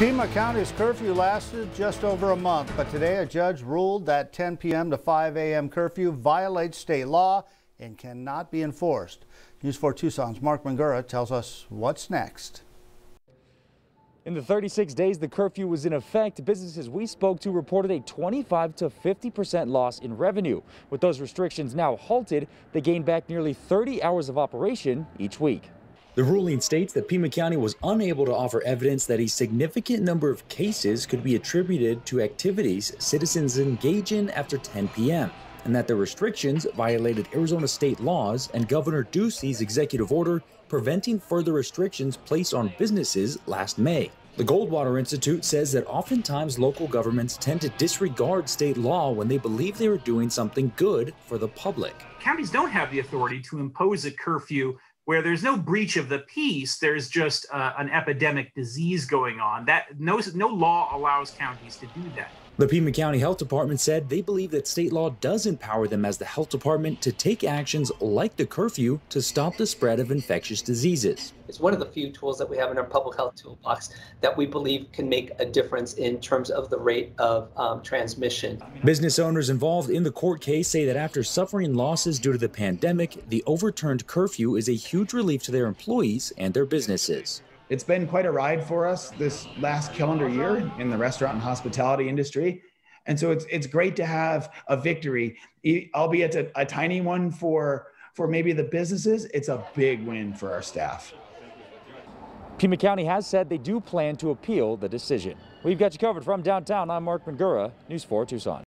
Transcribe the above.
Pima County's curfew lasted just over a month, but today a judge ruled that 10 p.m. to 5 a.m. curfew violates state law and cannot be enforced. News 4 Tucson's Mark Mangura tells us what's next. In the 36 days the curfew was in effect, businesses we spoke to reported a 25 to 50 percent loss in revenue. With those restrictions now halted, they gained back nearly 30 hours of operation each week. The ruling states that Pima County was unable to offer evidence that a significant number of cases could be attributed to activities citizens engage in after 10 p.m., and that the restrictions violated Arizona state laws and Governor Ducey's executive order preventing further restrictions placed on businesses last May. The Goldwater Institute says that oftentimes local governments tend to disregard state law when they believe they are doing something good for the public. Counties don't have the authority to impose a curfew where there's no breach of the peace, there's just uh, an epidemic disease going on. That no, no law allows counties to do that. The Pima County Health Department said they believe that state law does empower them as the health department to take actions like the curfew to stop the spread of infectious diseases. It's one of the few tools that we have in our public health toolbox that we believe can make a difference in terms of the rate of um, transmission. Business owners involved in the court case say that after suffering losses due to the pandemic, the overturned curfew is a huge relief to their employees and their businesses. It's been quite a ride for us this last calendar year in the restaurant and hospitality industry. And so it's it's great to have a victory, albeit a, a tiny one for for maybe the businesses. It's a big win for our staff. Pima County has said they do plan to appeal the decision. We've got you covered from downtown. I'm Mark Mangura, News 4 Tucson.